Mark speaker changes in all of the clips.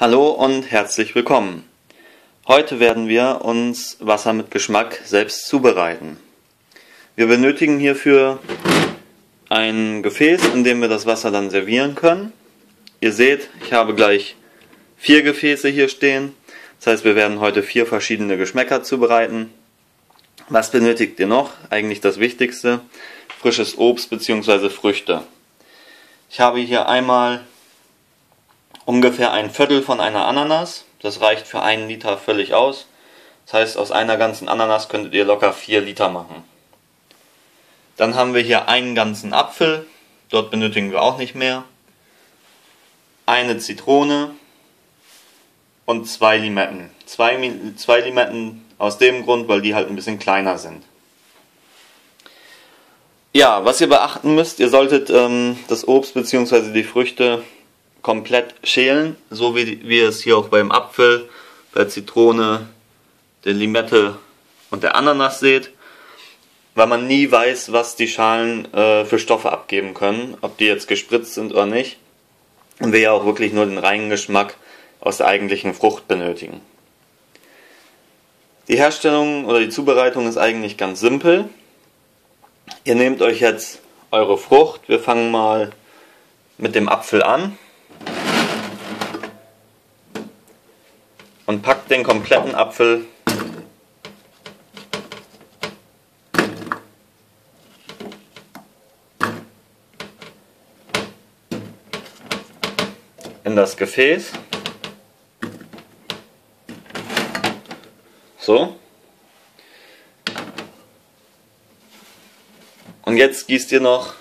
Speaker 1: Hallo und herzlich willkommen. Heute werden wir uns Wasser mit Geschmack selbst zubereiten. Wir benötigen hierfür ein Gefäß, in dem wir das Wasser dann servieren können. Ihr seht, ich habe gleich vier Gefäße hier stehen. Das heißt, wir werden heute vier verschiedene Geschmäcker zubereiten. Was benötigt ihr noch? Eigentlich das Wichtigste. Frisches Obst bzw. Früchte. Ich habe hier einmal ungefähr ein Viertel von einer Ananas. Das reicht für einen Liter völlig aus. Das heißt, aus einer ganzen Ananas könntet ihr locker vier Liter machen. Dann haben wir hier einen ganzen Apfel. Dort benötigen wir auch nicht mehr. Eine Zitrone und zwei Limetten. Zwei, zwei Limetten aus dem Grund, weil die halt ein bisschen kleiner sind. Ja, was ihr beachten müsst, ihr solltet ähm, das Obst bzw. die Früchte komplett schälen, so wie, ihr es hier auch beim Apfel, der Zitrone, der Limette und der Ananas seht, weil man nie weiß, was die Schalen äh, für Stoffe abgeben können, ob die jetzt gespritzt sind oder nicht. Und wir ja auch wirklich nur den reinen Geschmack aus der eigentlichen Frucht benötigen. Die Herstellung oder die Zubereitung ist eigentlich ganz simpel. Ihr nehmt euch jetzt eure Frucht. Wir fangen mal mit dem Apfel an. Und packt den kompletten Apfel in das Gefäß. So. Und jetzt gießt ihr noch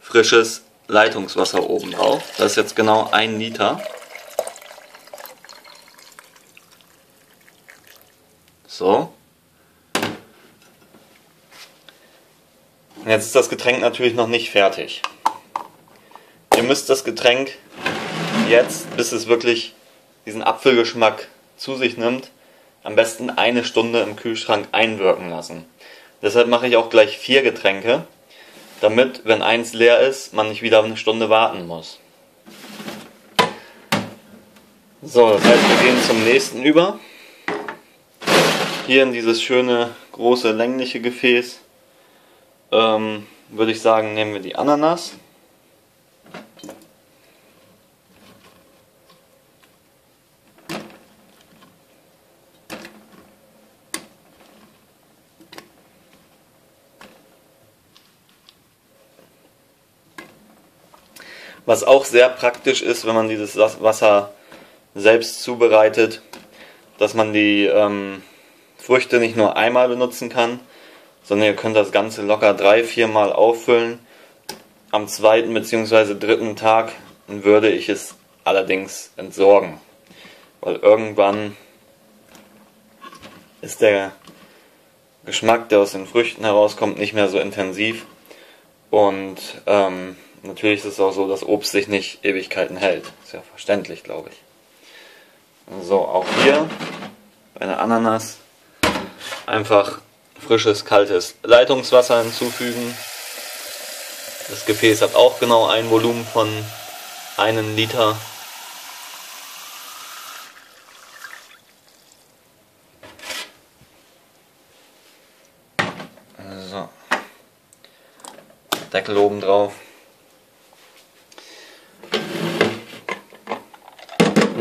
Speaker 1: frisches Leitungswasser oben drauf. Das ist jetzt genau ein Liter. So. Jetzt ist das Getränk natürlich noch nicht fertig. Ihr müsst das Getränk jetzt, bis es wirklich diesen Apfelgeschmack zu sich nimmt, am besten eine Stunde im Kühlschrank einwirken lassen. Deshalb mache ich auch gleich vier Getränke, damit, wenn eins leer ist, man nicht wieder eine Stunde warten muss. So, das heißt, wir gehen zum nächsten über. Hier in dieses schöne, große, längliche Gefäß ähm, würde ich sagen, nehmen wir die Ananas. Was auch sehr praktisch ist, wenn man dieses Wasser selbst zubereitet, dass man die ähm, Früchte nicht nur einmal benutzen kann, sondern ihr könnt das Ganze locker drei, viermal auffüllen. Am zweiten bzw. dritten Tag würde ich es allerdings entsorgen, weil irgendwann ist der Geschmack, der aus den Früchten herauskommt, nicht mehr so intensiv und ähm, natürlich ist es auch so, dass Obst sich nicht Ewigkeiten hält. Ist ja verständlich, glaube ich. So, auch hier bei der Ananas einfach frisches, kaltes Leitungswasser hinzufügen. Das Gefäß hat auch genau ein Volumen von einem Liter. So. Deckel oben drauf.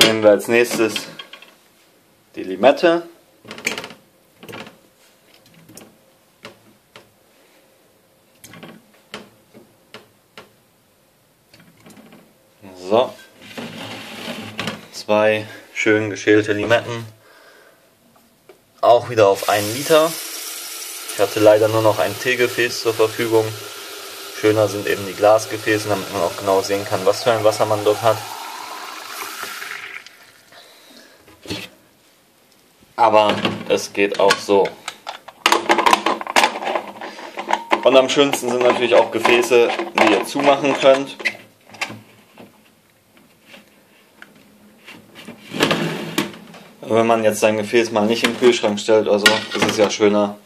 Speaker 1: Nehmen wir als nächstes die Limette. So. Zwei schön geschälte Limetten. Auch wieder auf einen Liter. Ich hatte leider nur noch ein Teegefäß zur Verfügung. Schöner sind eben die Glasgefäße, damit man auch genau sehen kann, was für ein Wasser man dort hat. Aber es geht auch so. Und am schönsten sind natürlich auch Gefäße, die ihr zumachen könnt. Wenn man jetzt sein Gefäß mal nicht im Kühlschrank stellt oder so, ist es ja schöner,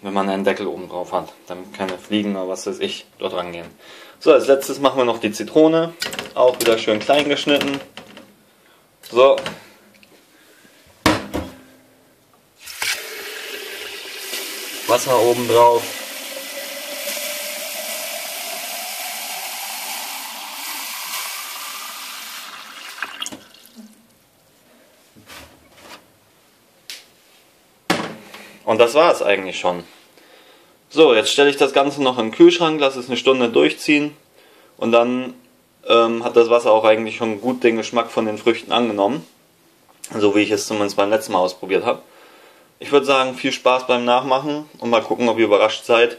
Speaker 1: wenn man einen Deckel oben drauf hat, damit keine Fliegen oder was weiß ich dort rangehen. So, als letztes machen wir noch die Zitrone, auch wieder schön klein geschnitten. So. Wasser oben drauf. Und das war es eigentlich schon. So, jetzt stelle ich das Ganze noch in den Kühlschrank, lasse es eine Stunde durchziehen und dann ähm, hat das Wasser auch eigentlich schon gut den Geschmack von den Früchten angenommen. So wie ich es zumindest beim letzten Mal ausprobiert habe. Ich würde sagen, viel Spaß beim Nachmachen und mal gucken, ob ihr überrascht seid,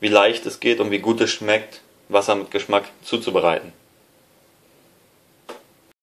Speaker 1: wie leicht es geht und wie gut es schmeckt, Wasser mit Geschmack zuzubereiten.